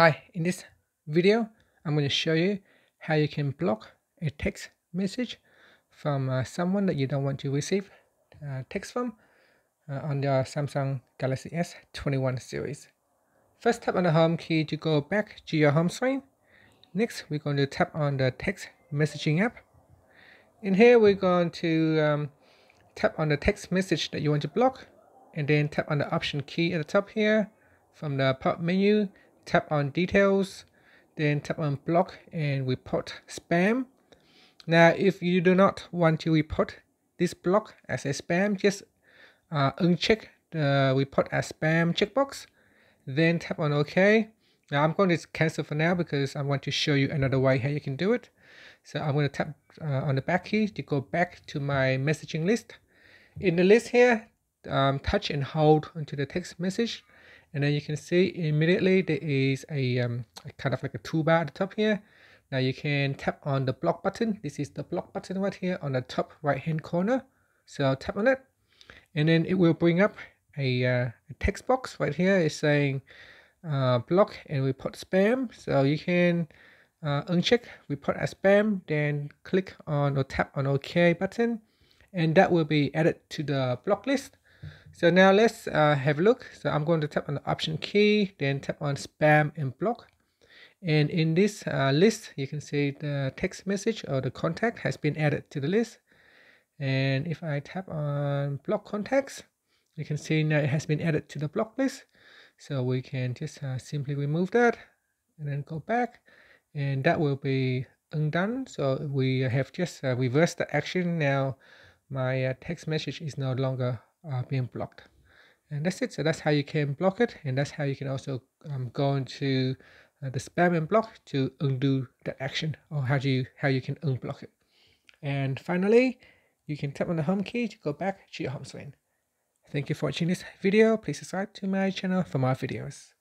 Hi, in this video, I'm going to show you how you can block a text message from uh, someone that you don't want to receive uh, text from uh, on your Samsung Galaxy S21 series. First, tap on the home key to go back to your home screen. Next, we're going to tap on the text messaging app. In here, we're going to um, tap on the text message that you want to block and then tap on the option key at the top here from the pop menu tap on details, then tap on block and report spam. Now, if you do not want to report this block as a spam, just uh, uncheck the report as spam checkbox, then tap on OK. Now I'm going to cancel for now because I want to show you another way how you can do it. So I'm going to tap uh, on the back key to go back to my messaging list. In the list here, um, touch and hold onto the text message and then you can see immediately there is a, um, a kind of like a toolbar at the top here. Now you can tap on the block button. This is the block button right here on the top right hand corner. So I'll tap on it. And then it will bring up a, uh, a text box right here. Is saying uh, block and report spam. So you can uh, uncheck report as spam then click on or tap on OK button. And that will be added to the block list so now let's uh, have a look. So I'm going to tap on the option key, then tap on spam and block. And in this uh, list, you can see the text message or the contact has been added to the list. And if I tap on block contacts, you can see now it has been added to the block list. So we can just uh, simply remove that and then go back and that will be undone. So we have just uh, reversed the action. Now my uh, text message is no longer uh, being blocked. And that's it. So that's how you can block it. And that's how you can also um, go into uh, the spam and block to undo that action or how do you how you can unblock it. And finally you can tap on the home key to go back to your home screen. Thank you for watching this video. Please subscribe to my channel for more videos